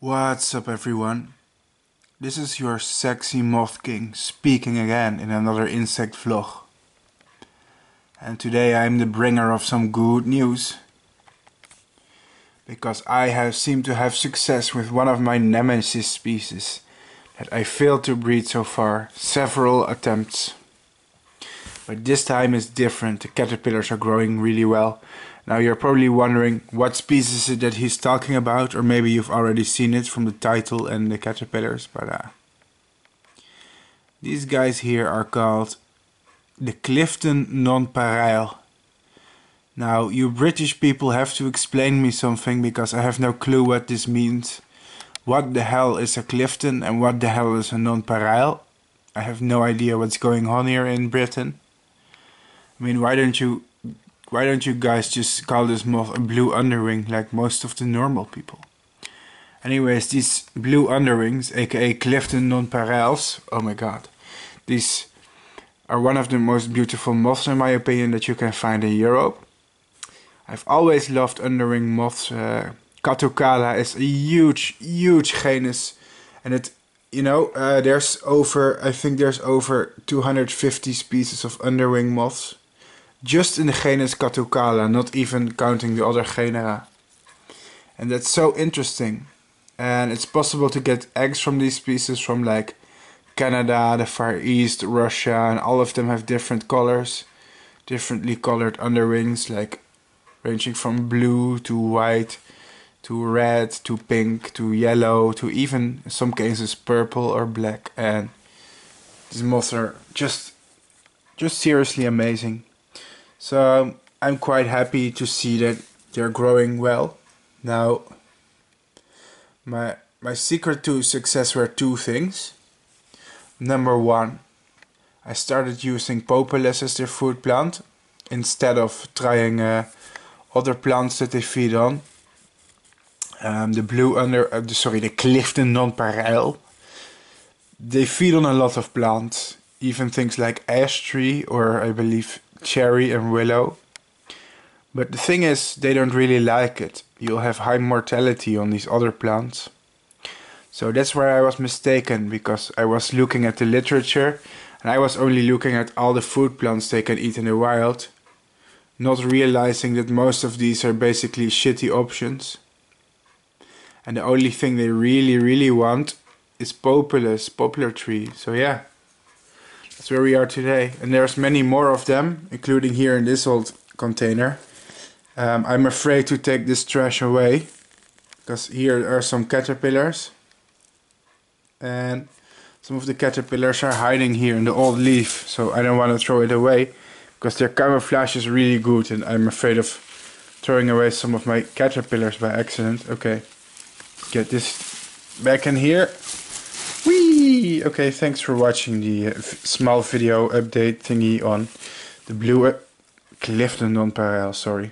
What's up everyone? This is your sexy moth king speaking again in another insect vlog. And today I'm the bringer of some good news. Because I have seemed to have success with one of my nemesis species that I failed to breed so far, several attempts. But this time is different, the caterpillars are growing really well now you're probably wondering what species is it that he's talking about, or maybe you've already seen it from the title and the caterpillars, but uh, these guys here are called the Clifden nonpareil. Now you British people have to explain me something because I have no clue what this means. What the hell is a Clifden and what the hell is a nonpareil? I have no idea what's going on here in Britain. I mean, why don't you why don't you guys just call this moth a blue underwing like most of the normal people? Anyways, these blue underwings, aka Clifden nonpareils, oh my god, these are one of the most beautiful moths in my opinion that you can find in Europe. I've always loved underwing moths. Uh, Catocala is a huge, huge genus, and it, you know, uh, there's over, I think there's over 250 species of underwing moths just in the genus Catocala, not even counting the other genera. And that's so interesting. And it's possible to get eggs from these species from like Canada, the Far East, Russia, and all of them have different colors, differently colored underwings, like ranging from blue to white to red to pink to yellow to even in some cases purple or black and these moths are just just seriously amazing so I'm quite happy to see that they're growing well. Now, my my secret to success were two things. Number one, I started using Populus as their food plant instead of trying uh, other plants that they feed on. Um, the blue under, uh, sorry, the Clifden nonpareil. They feed on a lot of plants, even things like ash tree or I believe cherry and willow. But the thing is, they don't really like it. You'll have high mortality on these other plants. So that's where I was mistaken because I was looking at the literature and I was only looking at all the food plants they can eat in the wild, not realizing that most of these are basically shitty options. And the only thing they really, really want is Populus, poplar tree. So yeah. That's where we are today. And there's many more of them, including here in this old container. Um, I'm afraid to take this trash away. Because here are some caterpillars. And some of the caterpillars are hiding here in the old leaf. So I don't want to throw it away. Because their camouflage is really good. And I'm afraid of throwing away some of my caterpillars by accident. Okay. Get this back in here. Okay, thanks for watching the small video update thingy on the blue uh, Clifden nonpareil, sorry.